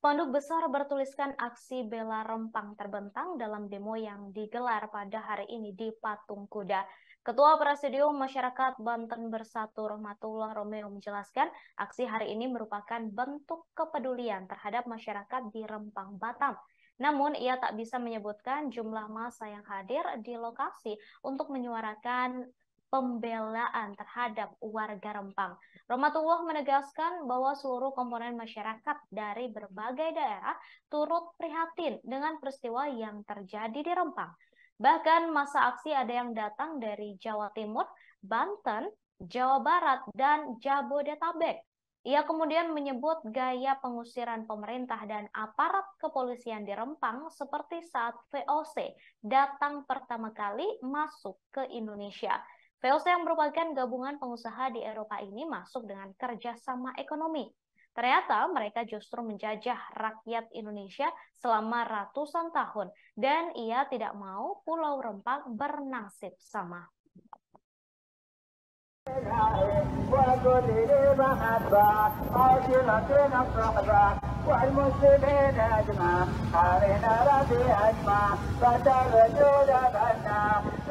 Spanduk besar bertuliskan aksi bela Rempang terbentang dalam demo yang digelar pada hari ini di Patung Kuda. Ketua Presidium Masyarakat Banten Bersatu Rahmatullah Romeo menjelaskan aksi hari ini merupakan bentuk kepedulian terhadap masyarakat di Rempang, Batam. Namun ia tak bisa menyebutkan jumlah masa yang hadir di lokasi untuk menyuarakan pembelaan terhadap warga Rempang. Romatullah menegaskan bahwa seluruh komponen masyarakat dari berbagai daerah turut prihatin dengan peristiwa yang terjadi di Rempang. Bahkan masa aksi ada yang datang dari Jawa Timur, Banten, Jawa Barat, dan Jabodetabek. Ia kemudian menyebut gaya pengusiran pemerintah dan aparat kepolisian di Rempang seperti saat VOC datang pertama kali masuk ke Indonesia. VOC yang merupakan gabungan pengusaha di Eropa ini masuk dengan kerjasama ekonomi. Ternyata mereka justru menjajah rakyat Indonesia selama ratusan tahun dan ia tidak mau Pulau Rempang bernasib sama. والمسلمين أجمع علينا ربي أجمع فترجونا لكن